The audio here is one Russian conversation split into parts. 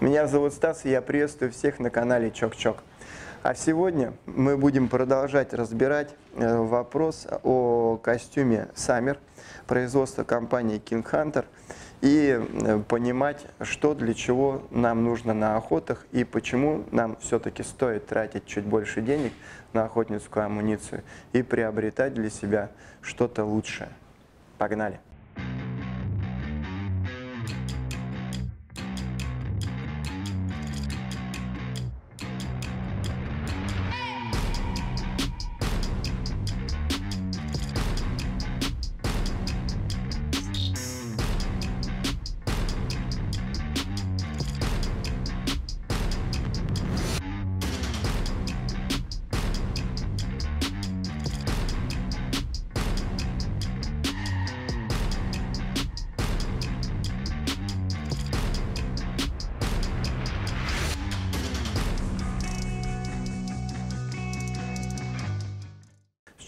Меня зовут Стас, и я приветствую всех на канале Чок-Чок. А сегодня мы будем продолжать разбирать э, вопрос о костюме Summer производства компании King Hunter и э, понимать, что для чего нам нужно на охотах и почему нам все-таки стоит тратить чуть больше денег на охотницкую амуницию и приобретать для себя что-то лучшее. Погнали!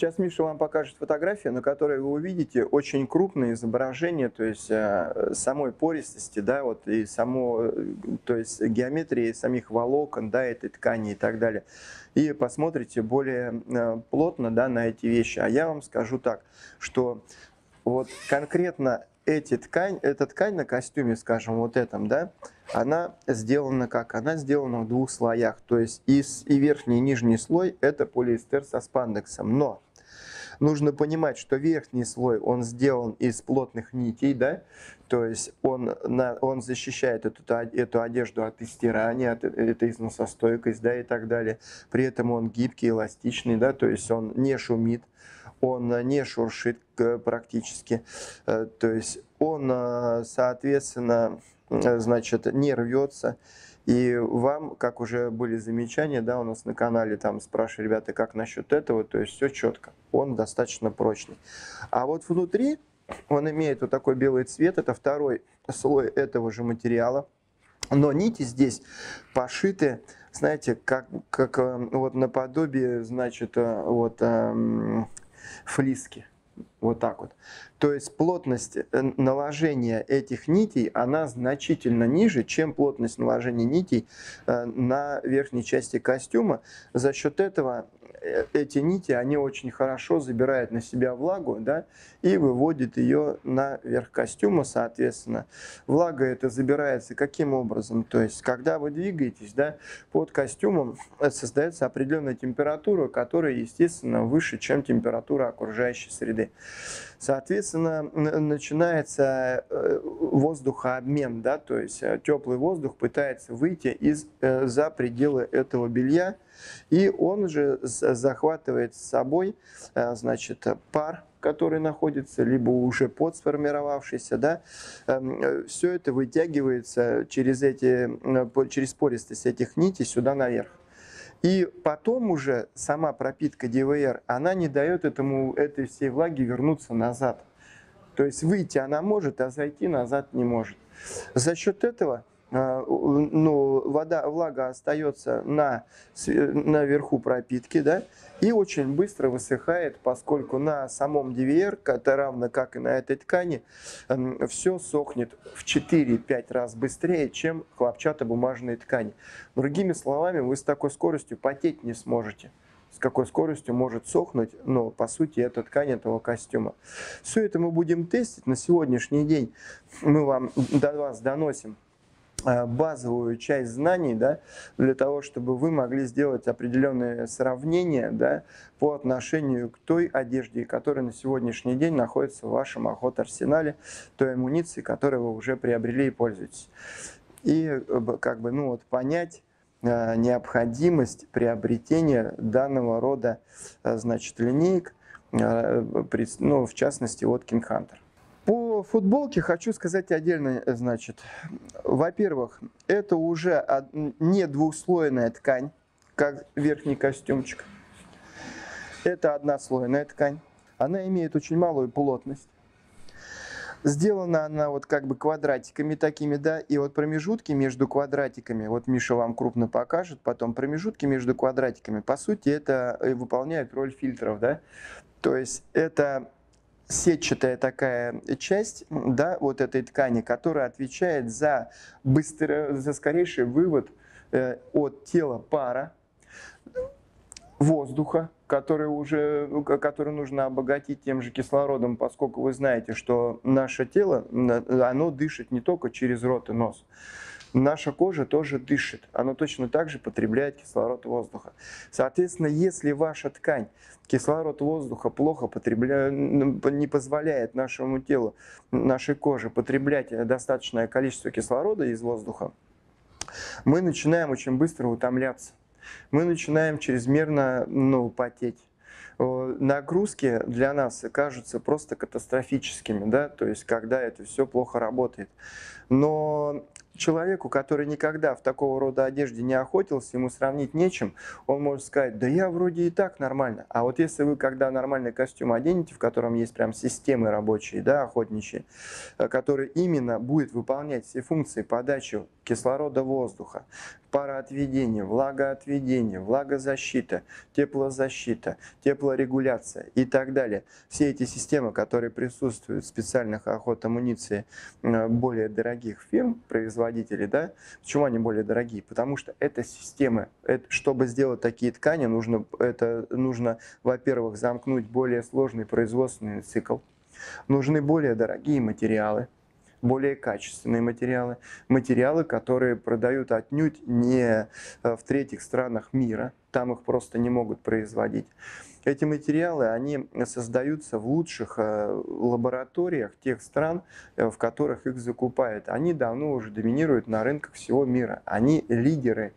Сейчас Миша вам покажет фотографию, на которой вы увидите очень крупное изображение, то есть э, самой пористости, да, вот и само, э, то есть геометрии самих волокон, да, этой ткани и так далее. И посмотрите более э, плотно, да, на эти вещи. А я вам скажу так, что вот конкретно эти ткань, эта ткань на костюме, скажем, вот этом, да, она сделана как? Она сделана в двух слоях. То есть и, и верхний и нижний слой это полиэстер со спандексом. Но нужно понимать, что верхний слой, он сделан из плотных нитей, да, то есть он, на, он защищает эту, эту одежду от истирания, от этой износостойкость, да, и так далее. При этом он гибкий, эластичный, да, то есть он не шумит, он не шуршит э, практически, э, то есть он, э, соответственно, значит, не рвется, и вам, как уже были замечания, да, у нас на канале, там спрашивали ребята, как насчет этого, то есть все четко, он достаточно прочный. А вот внутри он имеет вот такой белый цвет, это второй слой этого же материала, но нити здесь пошиты, знаете, как, как э, вот наподобие, значит, э, вот эм, флиски. Вот так вот. То есть плотность э, наложения этих нитей, она значительно ниже, чем плотность наложения нитей э, на верхней части костюма. За счет этого эти нити, они очень хорошо забирают на себя влагу, да, и выводят ее наверх костюма, соответственно. Влага это забирается каким образом? То есть, когда вы двигаетесь, да, под костюмом создается определенная температура, которая, естественно, выше, чем температура окружающей среды. Соответственно, начинается э, воздухообмен, да, то есть э, теплый воздух пытается выйти из, за пределы этого белья, и он же захватывает с собой э, значит, пар, который находится, либо уже подсформировавшийся, да, эм, все это вытягивается через, эти, э, через пористость этих нитей сюда наверх. И потом уже сама пропитка ДВР, она не дает этому, этой всей влаге вернуться назад. То есть выйти она может, а зайти назад не может. За счет этого ну, вода, влага остается на, наверху пропитки, да, и очень быстро высыхает, поскольку на самом DVR, это равно как и на этой ткани, все сохнет в 4-5 раз быстрее, чем хлопчатобумажные ткани. Другими словами, вы с такой скоростью потеть не сможете с какой скоростью может сохнуть, но по сути это ткань этого костюма. Все это мы будем тестить на сегодняшний день. Мы вам до вас доносим Э, базовую часть знаний, да, для того, чтобы вы могли сделать определенные сравнения да, по отношению к той одежде, которая на сегодняшний день находится в вашем охот-арсенале, той амуниции, которую вы уже приобрели и пользуетесь. И э, как бы, ну, вот, понять, э, необходимость приобретения данного рода значит, линеек, ну, в частности от King Hunter. По футболке хочу сказать отдельно, значит, во-первых, это уже не двухслойная ткань, как верхний костюмчик. Это однослойная ткань. Она имеет очень малую плотность. Сделана она вот как бы квадратиками такими, да, и вот промежутки между квадратиками, вот Миша вам крупно покажет, потом промежутки между квадратиками, по сути, это выполняют роль фильтров, да. То есть это сетчатая такая часть, да, вот этой ткани, которая отвечает за, быстро, за скорейший вывод э, от тела пара, воздуха, который уже, который нужно обогатить тем же кислородом, поскольку вы знаете, что наше тело, оно дышит не только через рот и нос. Наша кожа тоже дышит, она точно так же потребляет кислород воздуха. Соответственно, если ваша ткань кислород воздуха плохо потребляет, не позволяет нашему телу, нашей коже потреблять достаточное количество кислорода из воздуха, мы начинаем очень быстро утомляться мы начинаем чрезмерно ну, потеть нагрузки для нас кажутся просто катастрофическими, да, то есть когда это все плохо работает. Но человеку, который никогда в такого рода одежде не охотился, ему сравнить нечем, он может сказать, да я вроде и так нормально. А вот если вы, когда нормальный костюм оденете, в котором есть прям системы рабочие, да, охотничьи, э, который именно будет выполнять все функции подачи кислорода воздуха, пароотведение, влагоотведение, влагозащита, теплозащита, теплорегуляция и так далее. Все эти системы, которые присутствуют в специальных охот амуниции э, более дорогих фирм, производителей, да, почему они более дорогие? Потому что это системы, это, чтобы сделать такие ткани, нужно, это, нужно во-первых, замкнуть более сложный производственный цикл, нужны более дорогие материалы, более качественные материалы, материалы, которые продают отнюдь не э, в третьих странах мира, там их просто не могут производить. Эти материалы, они создаются в лучших э, лабораториях тех стран, э, в которых их закупают. Они давно уже доминируют на рынках всего мира. Они лидеры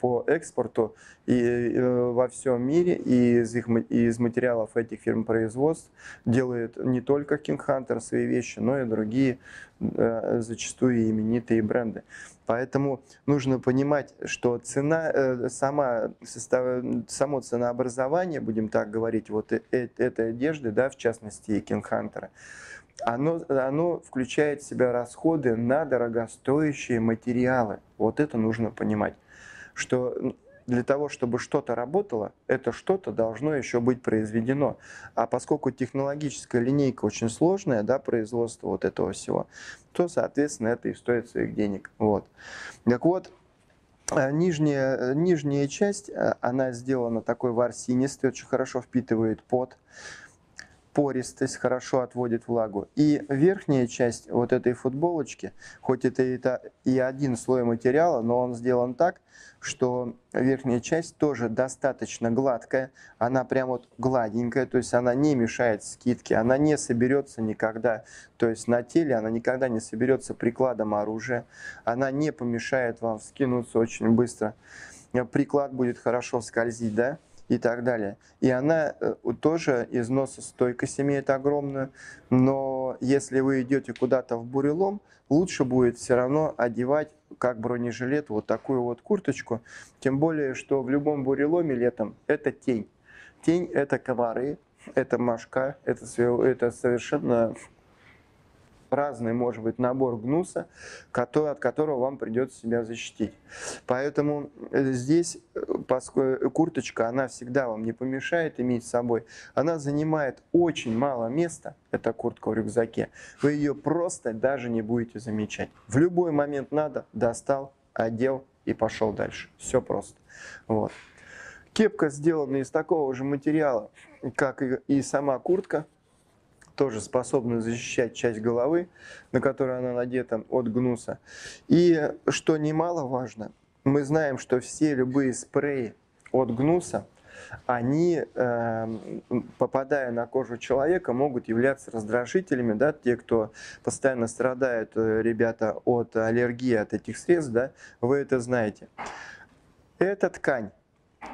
по экспорту и э, во всем мире, и из, их, из материалов этих фирм производств делает не только King Hunter свои вещи, но и другие э, зачастую именитые бренды. Поэтому нужно понимать, что цена, э, сама, состав, само ценообразование, будем так говорить, вот этой одежды, да, в частности King Hunter, оно, оно включает в себя расходы на дорогостоящие материалы. Вот это нужно понимать что для того, чтобы что-то работало, это что-то должно еще быть произведено. А поскольку технологическая линейка очень сложная, да, производство вот этого всего, то, соответственно, это и стоит своих денег. Вот. Так вот, э, Нижняя, нижняя часть, э, она сделана такой ворсинистой, очень хорошо впитывает пот пористость, хорошо отводит влагу. И верхняя часть вот этой футболочки, хоть это, это и один слой материала, но он сделан так, что верхняя часть тоже достаточно гладкая, она прям вот гладенькая, то есть она не мешает скидке, она не соберется никогда, то есть на теле она никогда не соберется прикладом оружия, она не помешает вам скинуться очень быстро, приклад будет хорошо скользить, да, и так далее. И она э, тоже износостойкость имеет огромную, но если вы идете куда-то в бурелом, лучше будет все равно одевать как бронежилет вот такую вот курточку, тем более, что в любом буреломе летом это тень. Тень это комары, это мошка, это, это совершенно разный может быть набор гнуса, который, от которого вам придется себя защитить. Поэтому э, здесь э, поскольку курточка, она всегда вам не помешает иметь с собой. Она занимает очень мало места, эта куртка в рюкзаке. Вы ее просто даже не будете замечать. В любой момент надо, достал, одел и пошел дальше. Все просто. Вот. Кепка сделана из такого же материала, как и сама куртка тоже способна защищать часть головы, на которой она надета от гнуса. И что немаловажно, мы знаем, что все любые спреи от гнуса, они, э, попадая на кожу человека, могут являться раздражителями, да, те, кто постоянно страдают, э, ребята, от аллергии от этих средств, да, вы это знаете. Эта ткань,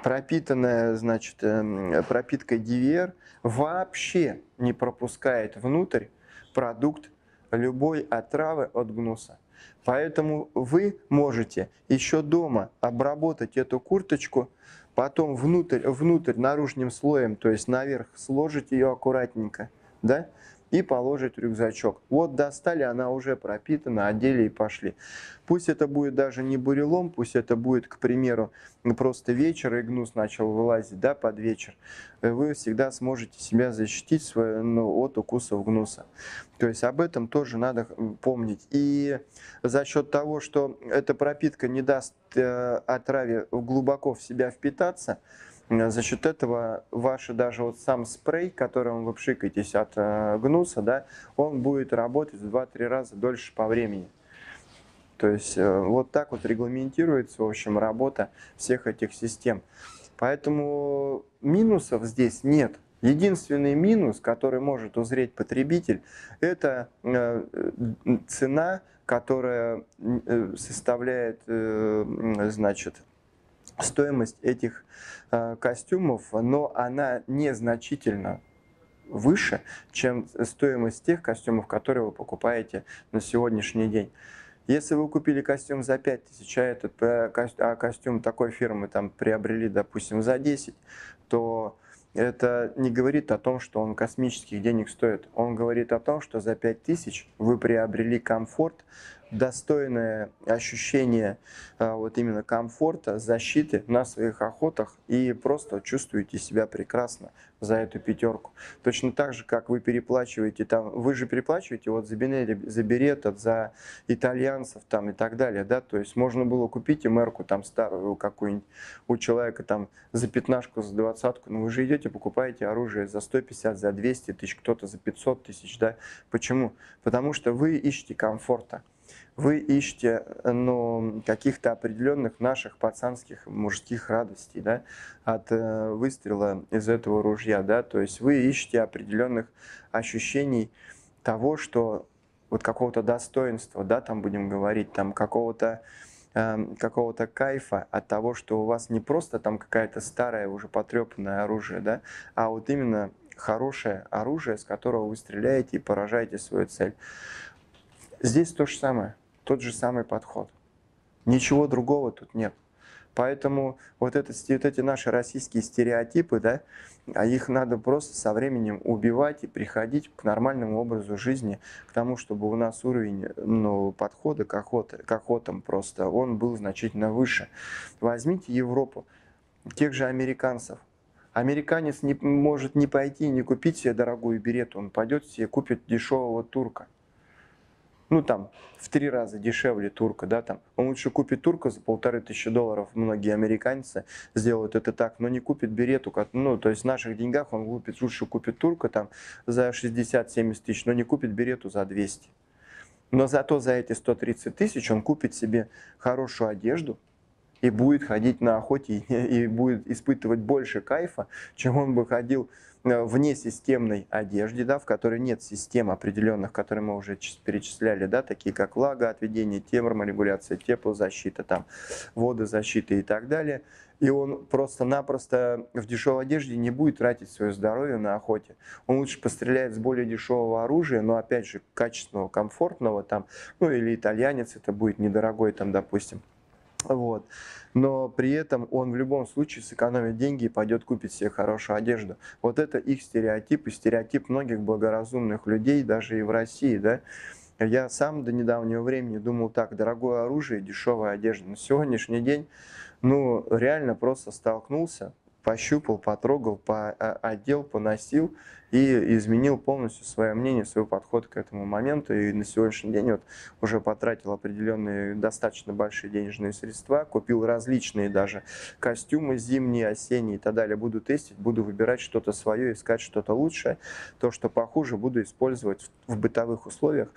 пропитанная, значит, эм, пропиткой DVR, вообще не пропускает внутрь продукт любой отравы от гнуса. Поэтому вы можете еще дома обработать эту курточку, потом внутрь, внутрь наружным слоем, то есть наверх сложить ее аккуратненько, да? И положить рюкзачок. Вот достали, она уже пропитана, одели и пошли. Пусть это будет даже не бурелом, пусть это будет, к примеру, просто вечер, и гнус начал вылазить да, под вечер. Вы всегда сможете себя защитить свое, ну, от укусов гнуса. То есть об этом тоже надо помнить. И за счет того, что эта пропитка не даст э, отраве глубоко в себя впитаться, Э, за счет этого ваш даже вот сам спрей, которым вы пшикаетесь от э, гнуса, да, он будет работать в 2-3 раза дольше по времени. То есть э, вот так вот регламентируется, в общем, работа всех этих систем. Поэтому минусов здесь нет. Единственный минус, который может узреть потребитель, это цена, которая составляет, значит, стоимость этих э, костюмов, но она незначительно выше, чем стоимость тех костюмов, которые вы покупаете на сегодняшний день. Если вы купили костюм за 5000, а, этот, э, а костюм такой фирмы там приобрели, допустим, за 10, то это не говорит о том, что он космических денег стоит. Он говорит о том, что за 5000 вы приобрели комфорт, достойное ощущение а, вот именно комфорта, защиты на своих охотах и просто чувствуете себя прекрасно за эту пятерку. Точно так же, как вы переплачиваете там, вы же переплачиваете вот за Бенелли, за Берета, за итальянцев там и так далее, да, то есть можно было купить и мерку там старую какую-нибудь у человека там за пятнашку, за двадцатку, но вы же идете, покупаете оружие за 150, за 200 тысяч, кто-то за 500 тысяч, да, почему? Потому что вы ищете комфорта вы ищете ну, каких-то определенных наших пацанских мужских радостей да, от э, выстрела из этого ружья. Да? То есть вы ищете определенных ощущений того, что вот какого-то достоинства, да, там будем говорить, там какого-то э, какого-то кайфа от того, что у вас не просто там какая-то старая уже потрепанное оружие, да, а вот именно хорошее оружие, с которого вы стреляете и поражаете свою цель. Здесь то же самое тот же самый подход. Ничего другого тут нет. Поэтому вот, это, вот эти наши российские стереотипы, да, а их надо просто со временем убивать и приходить к нормальному образу жизни, к тому, чтобы у нас уровень ну, подхода к, охоте, к охотам просто, он был значительно выше. Возьмите Европу, тех же американцев. Американец не, может не пойти и не купить себе дорогую берету, он пойдет себе купит дешевого турка ну там в три раза дешевле турка, да, там. Он лучше купит турка за полторы тысячи долларов, многие американцы сделают это так, но не купит берету, ну, то есть в наших деньгах он купит, лучше купит турка там за 60-70 тысяч, но не купит берету за 200. Но зато за эти 130 тысяч он купит себе хорошую одежду, и будет ходить на охоте и будет испытывать больше кайфа, чем он бы ходил вне системной одежде, да, в которой нет систем определенных, которые мы уже перечисляли, да, такие как влагоотведение, терморегуляция, теплозащита, там, водозащита и так далее. И он просто-напросто в дешевой одежде не будет тратить свое здоровье на охоте. Он лучше постреляет с более дешевого оружия, но опять же качественного, комфортного, там, ну или итальянец это будет недорогой, там, допустим. Вот но при этом он в любом случае сэкономит деньги и пойдет купить себе хорошую одежду. Вот это их стереотип и стереотип многих благоразумных людей, даже и в России, да. Я сам до недавнего времени думал так, дорогое оружие, дешевая одежда. На сегодняшний день, ну, реально просто столкнулся пощупал, потрогал, одел, поносил и изменил полностью свое мнение, свой подход к этому моменту. И на сегодняшний день вот уже потратил определенные достаточно большие денежные средства, купил различные даже костюмы зимние, осенние и так далее. Буду тестить, буду выбирать что-то свое, искать что-то лучшее. То, что похуже, буду использовать в бытовых условиях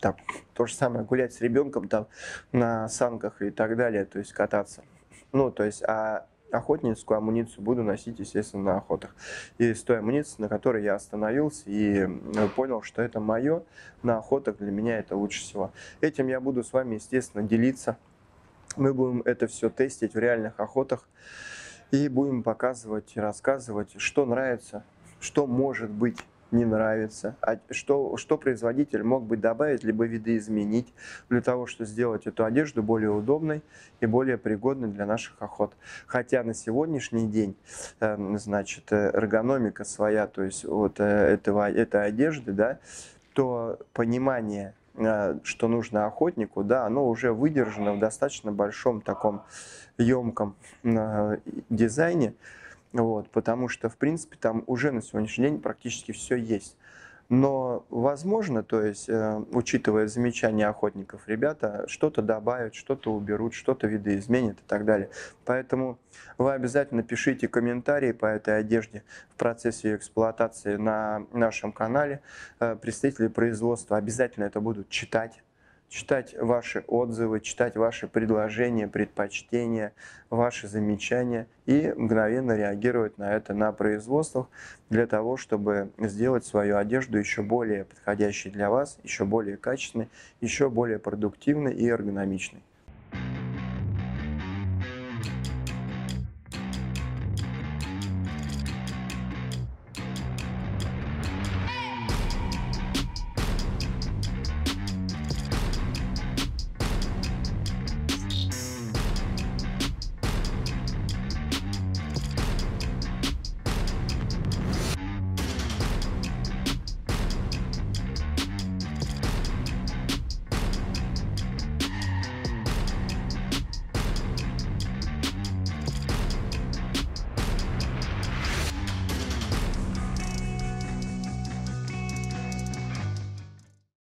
там, то же самое гулять с ребенком там на санках и так далее, то есть кататься. Ну, то есть, а охотническую амуницию буду носить, естественно, на охотах. И с той амуницией, на которой я остановился и понял, что это мое, на охотах для меня это лучше всего. Этим я буду с вами, естественно, делиться. Мы будем это все тестить в реальных охотах и будем показывать и рассказывать, что нравится, что может быть не нравится, а что, что производитель мог бы добавить, либо видоизменить для того, чтобы сделать эту одежду более удобной и более пригодной для наших охот. Хотя на сегодняшний день, эм, значит, эргономика своя, то есть вот э, этого, этой одежды, да, то понимание Э, что нужно охотнику, да, оно уже выдержано в достаточно большом таком емком э, дизайне, вот, потому что, в принципе, там уже на сегодняшний день практически все есть. Но возможно, то есть, э, учитывая замечания охотников, ребята что-то добавят, что-то уберут, что-то видоизменят и так далее. Поэтому вы обязательно пишите комментарии по этой одежде в процессе ее эксплуатации на нашем канале. Э, представители производства обязательно это будут читать читать ваши отзывы, читать ваши предложения, предпочтения, ваши замечания и мгновенно реагировать на это на производствах для того, чтобы сделать свою одежду еще более подходящей для вас, еще более качественной, еще более продуктивной и эргономичной.